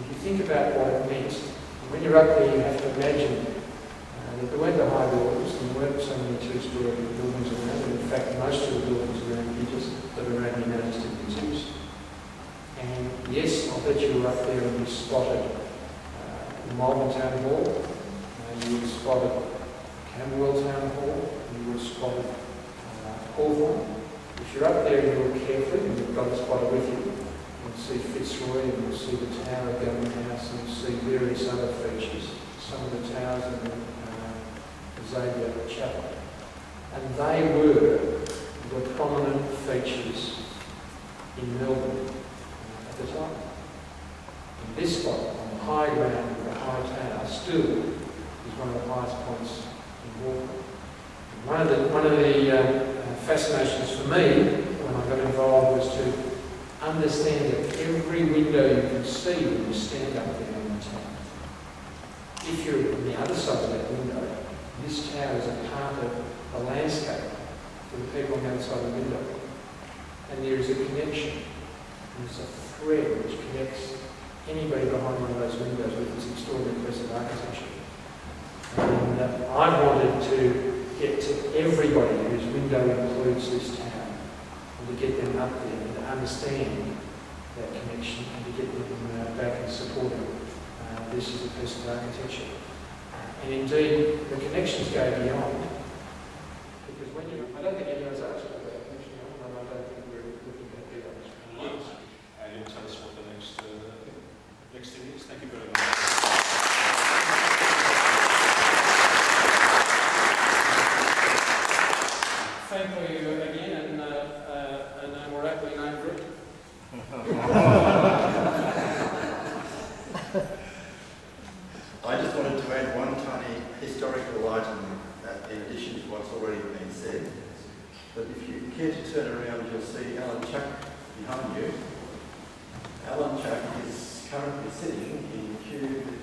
if you think about what it means, when you're up there, you have to imagine uh, that there weren't the high walls, and there weren't so many two-story buildings around, and in fact, most of the buildings around here just that are around the United States museums. And yes, I'll bet you were up there and you spotted uh, Melbourne Town Hall, uh, you would spotted Camberwell Town Hall, you were spotted uh, Hawthorn. If you're up there and you were careful and you've got a spotter with you, see Fitzroy, and you'll see the Tower of Government House, and you'll see various other features, some of the towers in the uh, Xavier Chapel. And they were the prominent features in Melbourne uh, at the time. And this spot, on the high ground of the high tower, still is one of the highest points in. And One of the, one of the uh, fascinations for me when I got involved was to understand that every window you can see when you stand up there on the tower. If you're on the other side of that window, this tower is a part of the landscape for the people on the other side of the window. And there is a connection, there's a thread which connects anybody behind one of those windows with this extraordinary of architecture. And uh, I wanted to get to everybody whose window includes this town, and to get them up there and to understand that connection and to get them uh, back and supporting uh, this as a piece of architecture. And indeed, the connections go beyond. Because when you, I don't think anyone's asked about that connection, I don't think we're looking at it. And you'll tell us what the next, uh, thing is. Thank you very much. Thank you again, and uh, uh, and a more aptly named group. I just wanted to add one tiny historical item uh, in addition to what's already been said. But if you care to turn around, you'll see Alan Chuck behind you. Alan Chuck is currently sitting in Kew